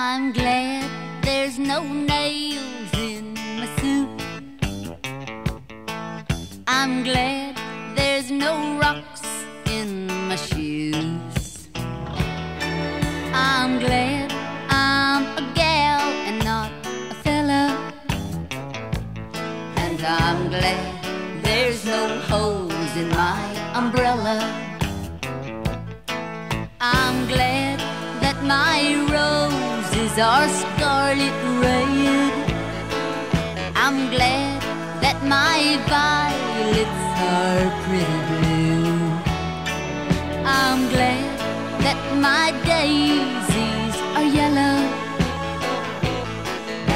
I'm glad there's no nails in my suit. I'm glad there's no rocks in my shoes. I'm glad I'm a gal and not a fella. And I'm glad there's no holes in my umbrella. I'm glad that my are scarlet red. I'm glad that my violets are pretty blue. I'm glad that my daisies are yellow.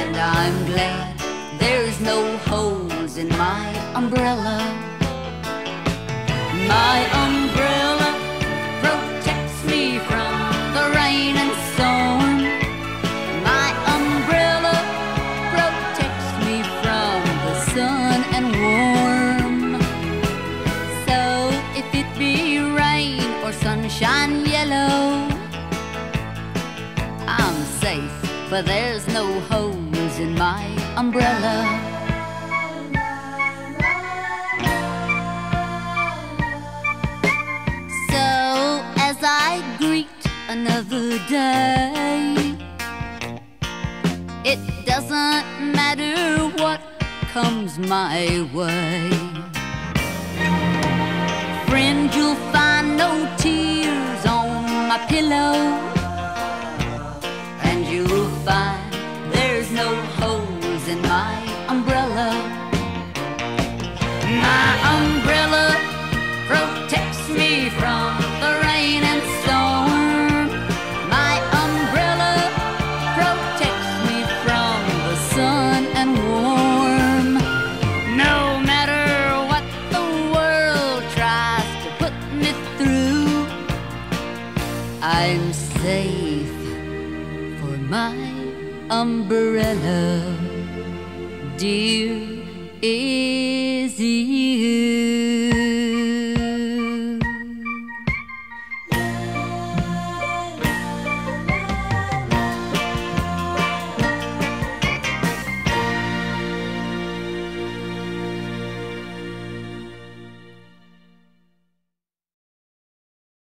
And I'm glad there's no holes in my umbrella. For there's no holes in my umbrella. So as I greet another day, it doesn't matter what comes my way. Friend, you'll find no tears on my pillow, umbrella. My umbrella protects me from the rain and storm. My umbrella protects me from the sun and warm. No matter what the world tries to put me through, I'm safe for my umbrella, dear.